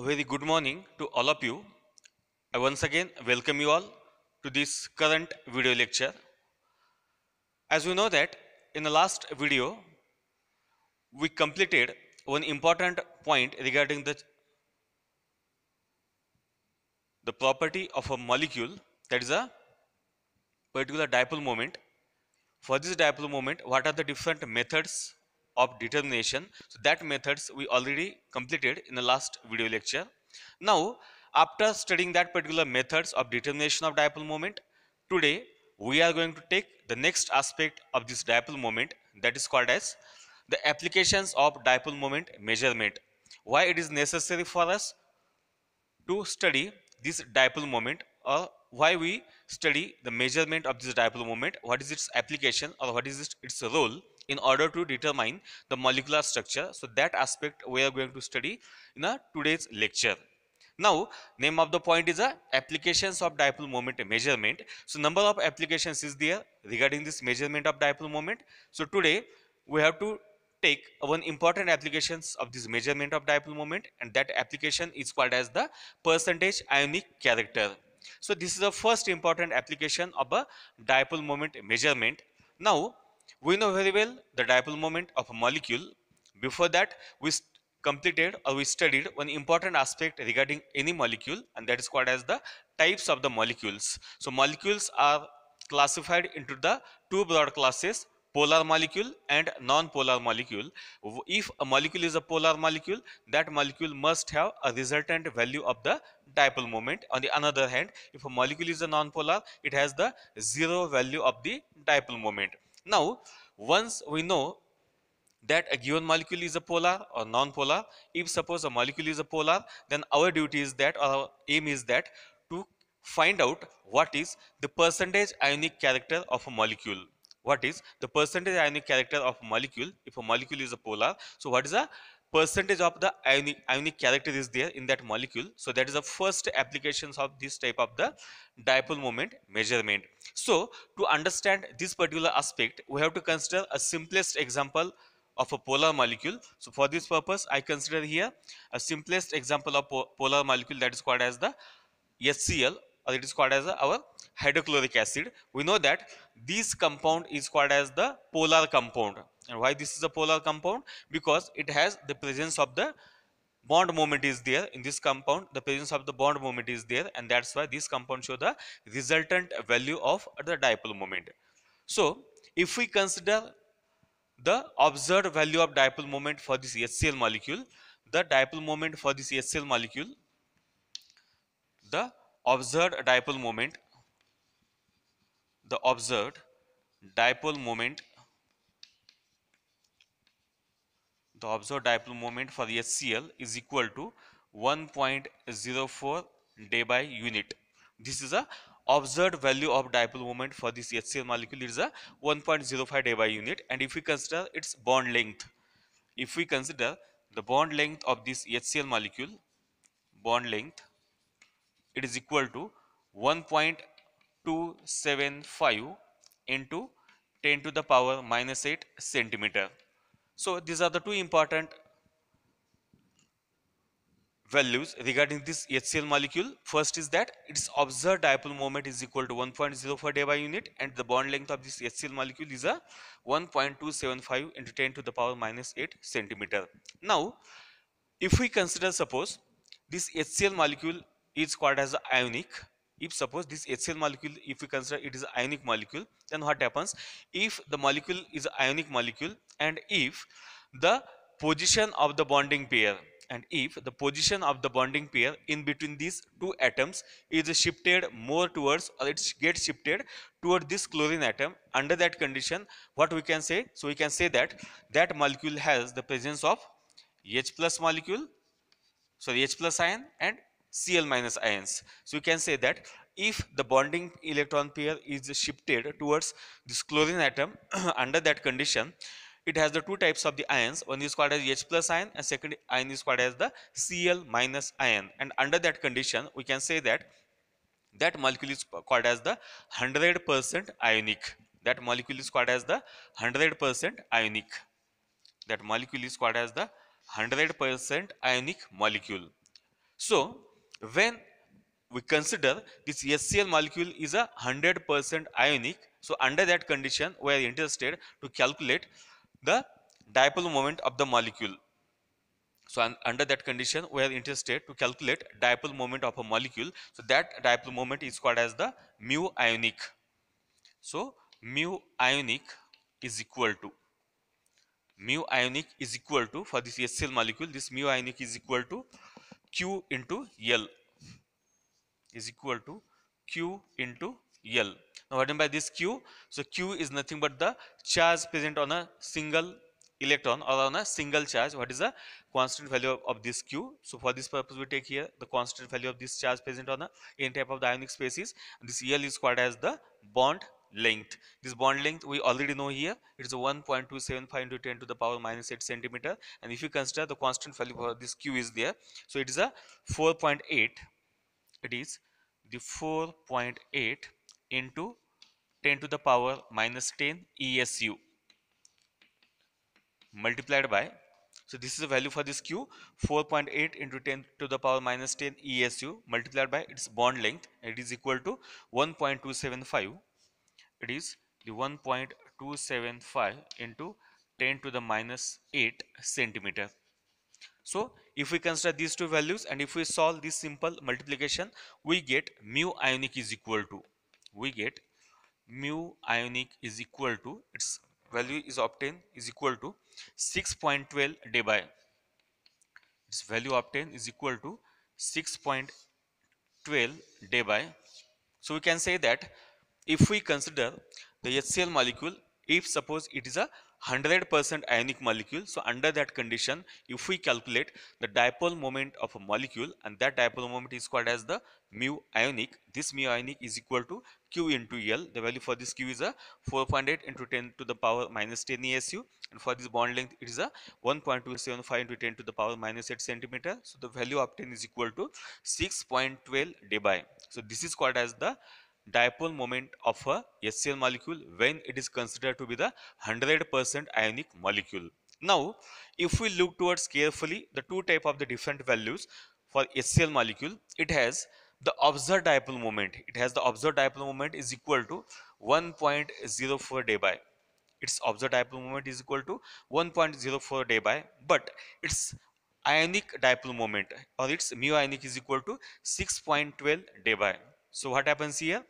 A very good morning to all of you. I once again welcome you all to this current video lecture. As we know that in the last video we completed one important point regarding the the property of a molecule that is a particular dipole moment. For this dipole moment what are the different methods of determination. So that methods we already completed in the last video lecture. Now after studying that particular methods of determination of dipole moment today we are going to take the next aspect of this dipole moment that is called as the applications of dipole moment measurement. Why it is necessary for us to study this dipole moment or why we study the measurement of this dipole moment? What is its application or what is its, its role in order to determine the molecular structure. So that aspect we are going to study in a today's lecture. Now name of the point is a applications of dipole moment measurement. So number of applications is there regarding this measurement of dipole moment. So today we have to take one important applications of this measurement of dipole moment and that application is called as the percentage ionic character. So this is the first important application of a dipole moment measurement. Now we know very well the dipole moment of a molecule. Before that, we completed or we studied one important aspect regarding any molecule and that is called as the types of the molecules. So, molecules are classified into the two broad classes polar molecule and non-polar molecule. If a molecule is a polar molecule, that molecule must have a resultant value of the dipole moment. On the other hand, if a molecule is a non-polar, it has the zero value of the dipole moment. Now, once we know that a given molecule is a polar or non-polar, if suppose a molecule is a polar, then our duty is that or our aim is that to find out what is the percentage ionic character of a molecule. What is the percentage ionic character of a molecule if a molecule is a polar? So, what is the percentage of the ionic, ionic character is there in that molecule. So, that is the first applications of this type of the dipole moment measurement. So, to understand this particular aspect, we have to consider a simplest example of a polar molecule. So, for this purpose, I consider here a simplest example of po polar molecule that is called as the HCl or it is called as our hydrochloric acid. We know that this compound is called as the polar compound and why this is a polar compound? Because it has the presence of the bond moment is there. In this compound the presence of the bond moment is there and that's why this compound show the resultant value of the dipole moment. So if we consider the observed value of dipole moment for this HCl molecule the dipole moment for this HCl molecule the observed dipole moment the observed dipole moment the observed dipole moment for the HCl is equal to 1.04 debye unit. This is a observed value of dipole moment for this HCl molecule is a 1.05 debye unit and if we consider its bond length, if we consider the bond length of this HCl molecule, bond length, it is equal to 1.275 into 10 to the power minus 8 centimeter. So these are the two important values regarding this HCl molecule. First is that its observed dipole moment is equal to 1.04 debye unit and the bond length of this HCl molecule is a 1.275 into 10 to the power minus 8 centimeter. Now, if we consider suppose this HCl molecule is called as ionic if suppose this HCl molecule if we consider it is an ionic molecule then what happens? If the molecule is an ionic molecule and if the position of the bonding pair and if the position of the bonding pair in between these two atoms is shifted more towards or it gets shifted toward this chlorine atom under that condition what we can say? So we can say that that molecule has the presence of H plus molecule sorry H plus ion and Cl minus ions. So, you can say that if the bonding electron pair is shifted towards this chlorine atom under that condition, it has the two types of the ions. One is called as H plus ion and second ion is called as the Cl minus ion. And under that condition we can say that that molecule is called as the 100 percent ionic. That molecule is called as the 100 percent ionic. That molecule is called as the 100 percent ionic molecule. So when we consider this HCl molecule is a 100% ionic so under that condition we are interested to calculate the dipole moment of the molecule. So un under that condition we are interested to calculate dipole moment of a molecule. So that dipole moment is called as the mu ionic. So mu ionic is equal to mu ionic is equal to for this HCl molecule this mu ionic is equal to Q into L is equal to Q into L. Now what do by this Q? So Q is nothing but the charge present on a single electron or on a single charge. What is the constant value of, of this Q? So for this purpose we take here the constant value of this charge present on a n type of the ionic species. This L is called as the bond length. This bond length we already know here. It is a 1.275 into 10 to the power minus 8 centimeter. And if you consider the constant value for this q is there. So it is a 4.8 it is the 4.8 into 10 to the power minus 10 ESU multiplied by. So this is the value for this q. 4.8 into 10 to the power minus 10 ESU multiplied by its bond length. It is equal to 1.275 it is the 1.275 into 10 to the minus 8 centimeter. So if we consider these two values and if we solve this simple multiplication we get mu ionic is equal to we get mu ionic is equal to its value is obtained is equal to 6.12 debye its value obtained is equal to 6.12 debye so we can say that if we consider the HCl molecule if suppose it is a 100% ionic molecule so under that condition if we calculate the dipole moment of a molecule and that dipole moment is called as the mu ionic this mu ionic is equal to q into l. The value for this q is a 4.8 into 10 to the power minus 10 esu and for this bond length it is a 1.275 into 10 to the power minus 8 centimeter. So the value obtained is equal to 6.12 debye so this is called as the dipole moment of a HCl molecule when it is considered to be the 100% ionic molecule. Now, if we look towards carefully the two type of the different values for HCl molecule, it has the observed dipole moment. It has the observed dipole moment is equal to 1.04 debye. Its observed dipole moment is equal to 1.04 debye, but its ionic dipole moment or its mu ionic is equal to 6.12 debye. So what happens here?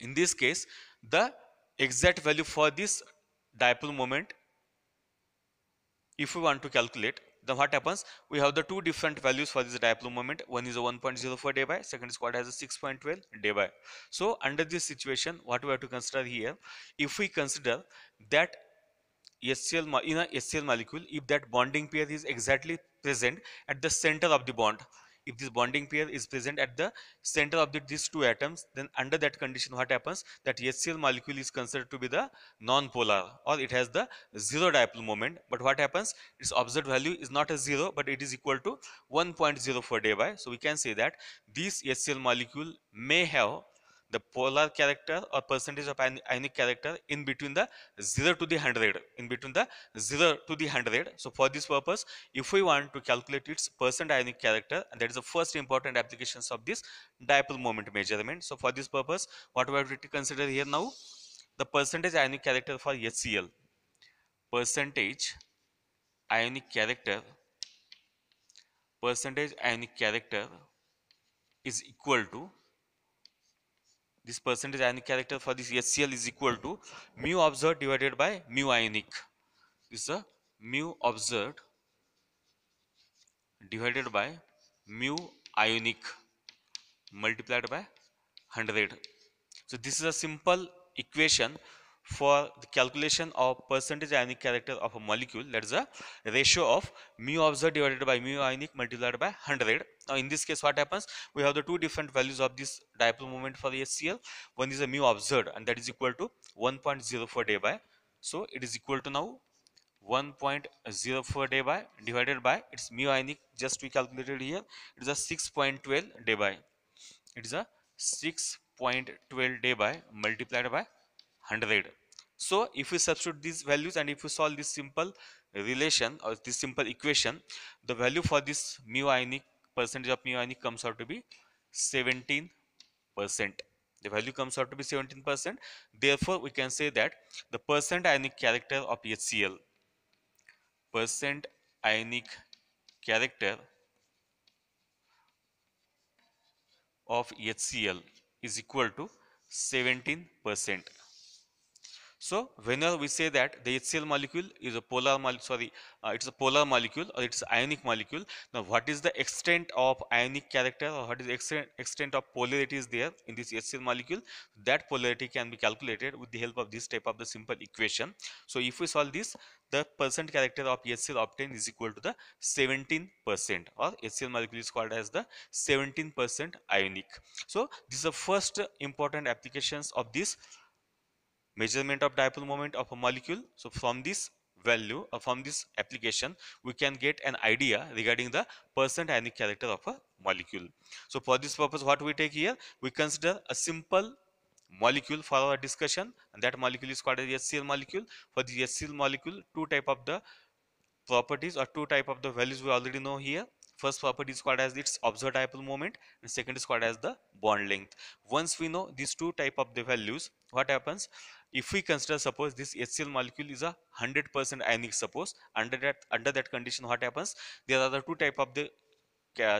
In this case, the exact value for this dipole moment, if we want to calculate, then what happens? We have the two different values for this dipole moment. One is a 1.04 debye, second is called as a 6.12 debye. So under this situation, what we have to consider here, if we consider that HCl in a HCl molecule, if that bonding pair is exactly present at the center of the bond, if this bonding pair is present at the center of the, these two atoms then under that condition what happens? That HCl molecule is considered to be the non-polar or it has the zero dipole moment. But what happens? Its observed value is not a zero but it is equal to 1.04 debye so we can say that this HCl molecule may have the polar character or percentage of ionic character in between the 0 to the 100 in between the 0 to the 100 so for this purpose if we want to calculate its percent ionic character and that is the first important applications of this dipole moment measurement. So for this purpose what we have to consider here now the percentage ionic character for HCl percentage ionic character percentage ionic character is equal to this percentage ionic character for this HCl is equal to mu observed divided by mu ionic. This is a mu observed divided by mu ionic multiplied by 100. So this is a simple equation for the calculation of percentage ionic character of a molecule that is a ratio of mu observed divided by mu ionic multiplied by 100 now in this case what happens? We have the two different values of this dipole moment for the HCl one is a mu observed and that is equal to 1.04 debye so it is equal to now 1.04 debye divided by its mu ionic just we calculated here it is a 6.12 debye it is a 6.12 debye multiplied by 100 so if we substitute these values and if we solve this simple relation or this simple equation the value for this mu ionic percentage of mu ionic comes out to be 17 percent. The value comes out to be 17 percent. Therefore we can say that the percent ionic character of HCl percent ionic character of HCl is equal to 17 percent so whenever we say that the HCl molecule is a polar molecule, sorry, uh, it's a polar molecule or it's ionic molecule. Now what is the extent of ionic character or what is the extent, extent of polarity is there in this HCl molecule? That polarity can be calculated with the help of this type of the simple equation. So if we solve this, the percent character of HCl obtained is equal to the 17 percent or HCl molecule is called as the 17 percent ionic. So this is the first important applications of this measurement of dipole moment of a molecule. So from this value or from this application we can get an idea regarding the percent ionic character of a molecule. So for this purpose what we take here we consider a simple molecule for our discussion and that molecule is called as HCl molecule. For the HCl molecule two type of the properties or two type of the values we already know here first property is called as its observed dipole moment and second is called as the bond length. Once we know these two type of the values what happens? If we consider suppose this HCl molecule is a 100% ionic suppose under that under that condition what happens? There are the two type of the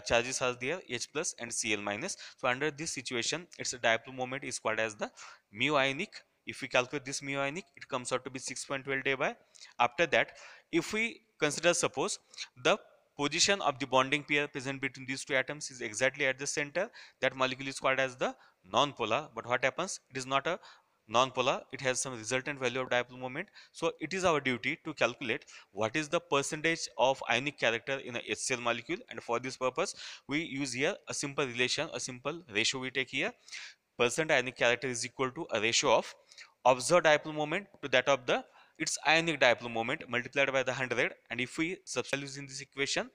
charges are there H plus and Cl minus. So under this situation its dipole moment is called as the mu ionic. If we calculate this mu ionic it comes out to be 6.12 debye. After that if we consider suppose the position of the bonding pair present between these two atoms is exactly at the center. That molecule is called as the non-polar. But what happens? It is not a non-polar. It has some resultant value of dipole moment. So it is our duty to calculate what is the percentage of ionic character in a HCl molecule. And for this purpose we use here a simple relation a simple ratio we take here. Percent ionic character is equal to a ratio of observed dipole moment to that of the its ionic dipole moment multiplied by the 100 and if we substitute in this equation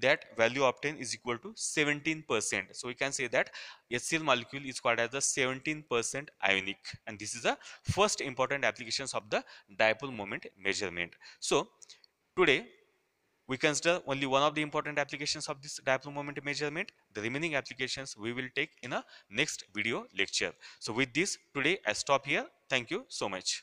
that value obtained is equal to 17 percent. So we can say that HCl molecule is called as the 17 percent ionic and this is the first important applications of the dipole moment measurement. So today we consider only one of the important applications of this dipole moment measurement. The remaining applications we will take in a next video lecture. So with this today i stop here. Thank you so much